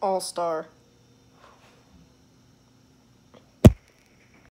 All Star.